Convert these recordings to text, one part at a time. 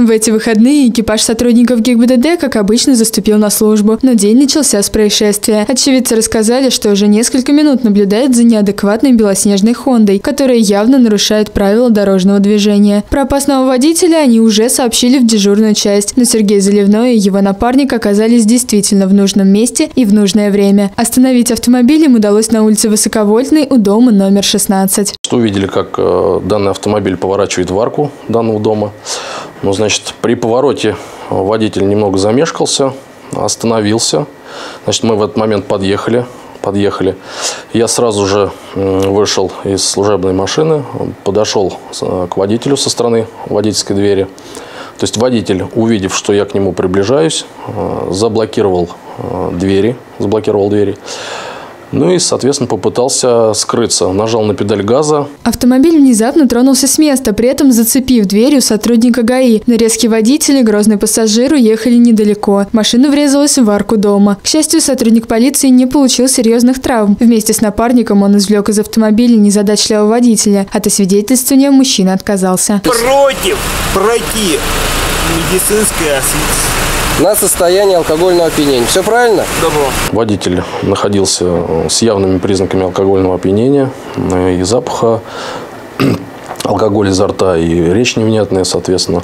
В эти выходные экипаж сотрудников ГИБДД, как обычно, заступил на службу, но день начался с происшествия. Очевидцы рассказали, что уже несколько минут наблюдают за неадекватной белоснежной «Хондой», которая явно нарушает правила дорожного движения. Про опасного водителя они уже сообщили в дежурную часть, но Сергей Заливной и его напарник оказались действительно в нужном месте и в нужное время. Остановить автомобиль им удалось на улице Высоковольтной у дома номер 16. Увидели, как э, данный автомобиль поворачивает в арку данного дома. Ну, значит, при повороте водитель немного замешкался, остановился. Значит, мы в этот момент подъехали. Подъехали. Я сразу же вышел из служебной машины, подошел к водителю со стороны водительской двери. То есть водитель, увидев, что я к нему приближаюсь, э, заблокировал э, двери, заблокировал двери. Ну и, соответственно, попытался скрыться. Нажал на педаль газа. Автомобиль внезапно тронулся с места, при этом зацепив дверью сотрудника ГАИ. На резкий водитель и грозный пассажир уехали недалеко. Машина врезалась в арку дома. К счастью, сотрудник полиции не получил серьезных травм. Вместе с напарником он извлек из автомобиля незадачливого водителя. От освидетельствования мужчина отказался. Против пройти медицинское освидетельствование на состояние алкогольного опьянения. Все правильно? Добро. Водитель находился э, с явными признаками алкогольного опьянения э, и запаха алкоголь изо рта и речь невнятная, соответственно.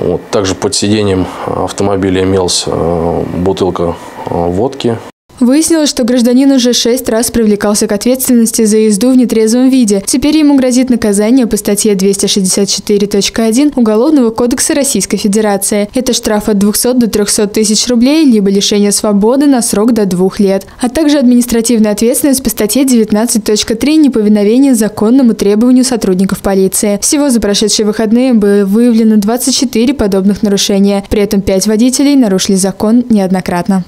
Вот. Также под сиденьем автомобиля имелась э, бутылка водки Выяснилось, что гражданин уже шесть раз привлекался к ответственности за езду в нетрезвом виде. Теперь ему грозит наказание по статье 264.1 Уголовного кодекса Российской Федерации. Это штраф от 200 до 300 тысяч рублей, либо лишение свободы на срок до двух лет. А также административная ответственность по статье 19.3 неповиновение законному требованию сотрудников полиции. Всего за прошедшие выходные было выявлено 24 подобных нарушения. При этом пять водителей нарушили закон неоднократно.